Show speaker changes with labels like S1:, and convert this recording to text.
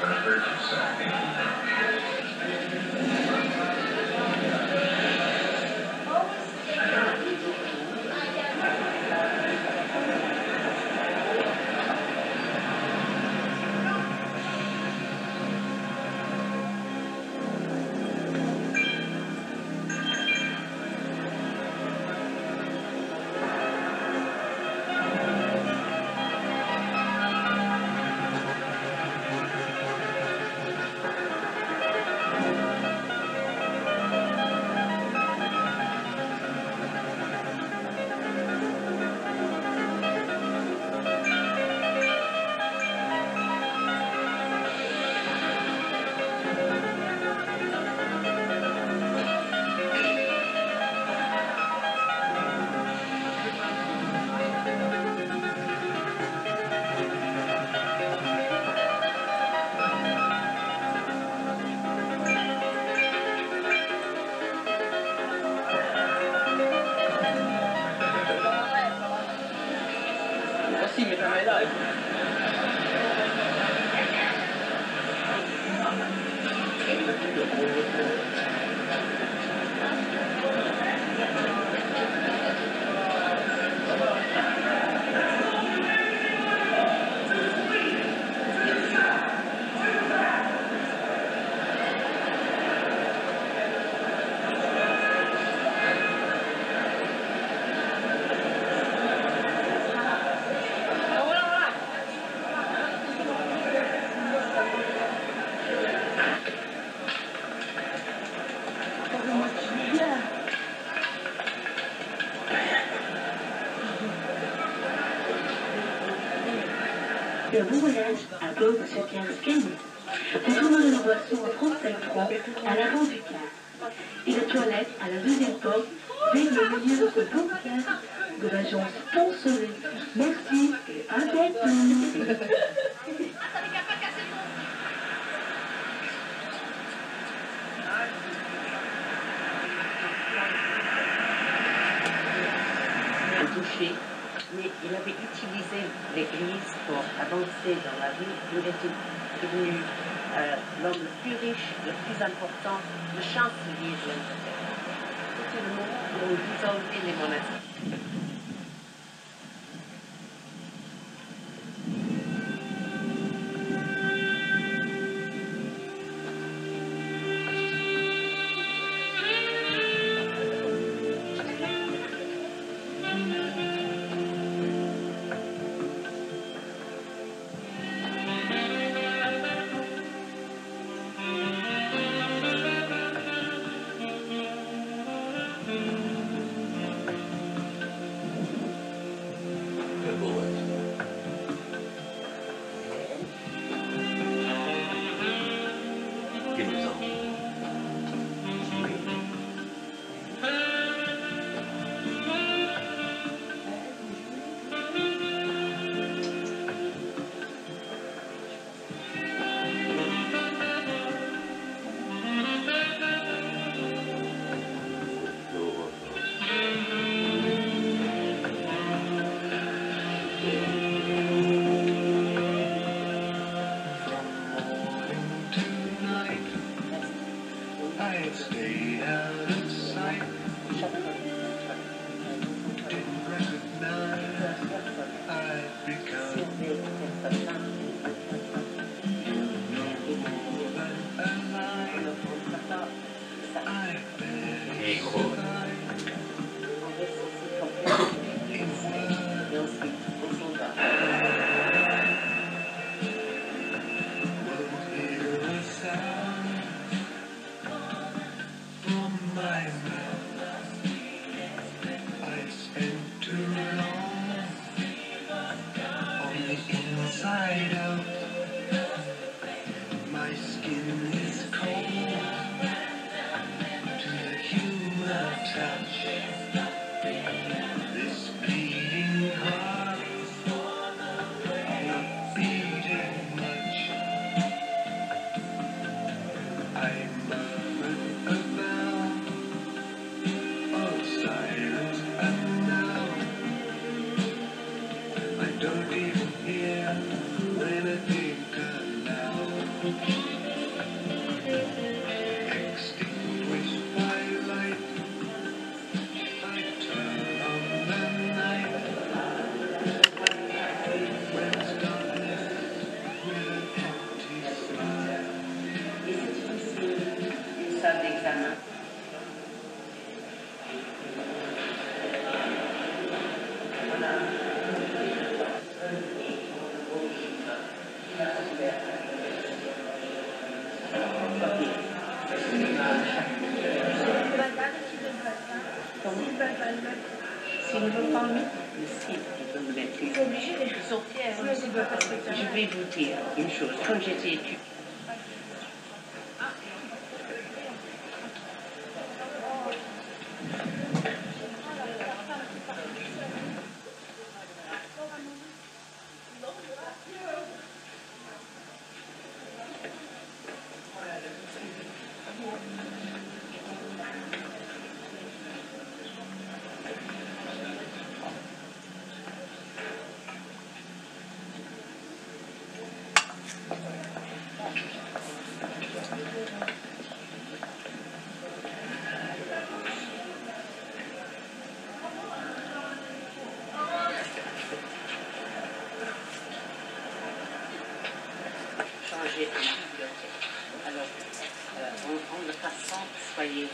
S1: Perfect second. Bon voyage à bord de ce car Scania. Retournons de boisson en 35 francs à l'avant du car. Et les toilettes à la deuxième porte, vers le milieu de ce beau car de l'agence Pont Soleil. Merci et à bientôt.
S2: Il avait utilisé l'Église pour avancer dans la vie. Il était devenu euh, l'homme le plus riche, le plus important, le chancelier de l'Angleterre. C'était le moment où on dissolvait les monastères.
S3: When I think
S2: of now. Me mettre. Ils sont fiers. Je vais vous dire une chose. Quand j'étais étudiante, Alors, euh, en, en le passant, soyez